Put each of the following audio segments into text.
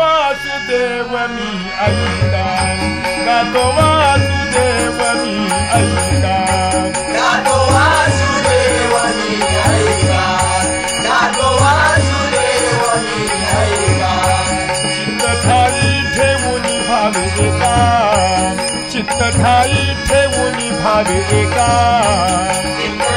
Vasudevami Ayuda Gato Vasudevami Ayuda Gato Vasudevami Ayuda Gato Vasudevami Ayuda Chitta thari thevuni bhave eka Chitta thari thevuni bhave eka Chitta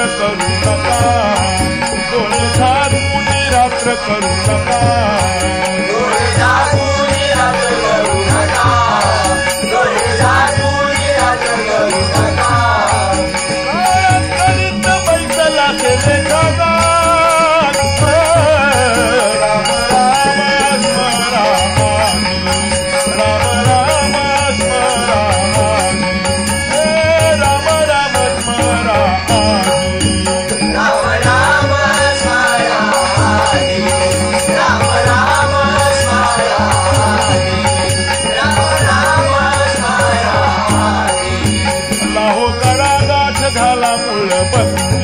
करू नका डोळे झाकून रात्र करू नका हो, गाठ घाला मुळ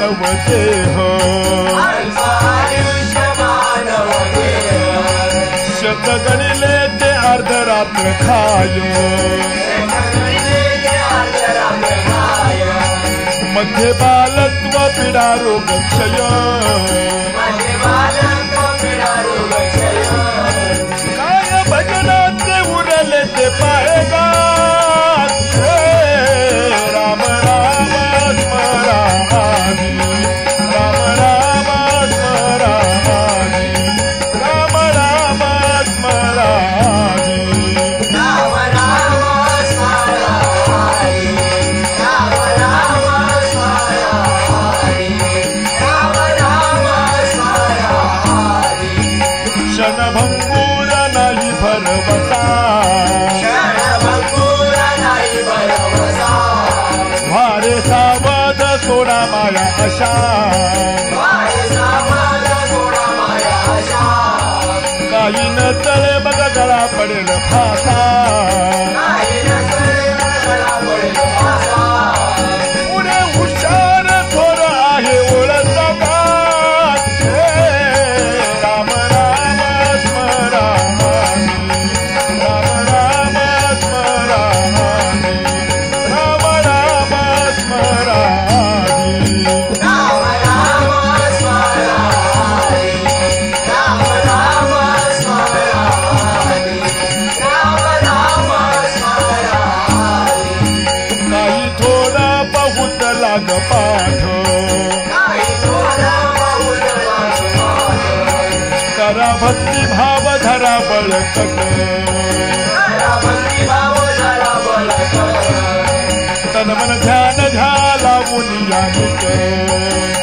मानवते हो। शतगण लेते अर्ध रात्र खायो। मध्य बालत्व पीड़ा रोग क्षय माया अशा काही न तळे बघ गळा पडेल फासा. लाग पाठ करा भक्ती भाव धरा बळकट तन मन ध्यान झाला मुनिया निक.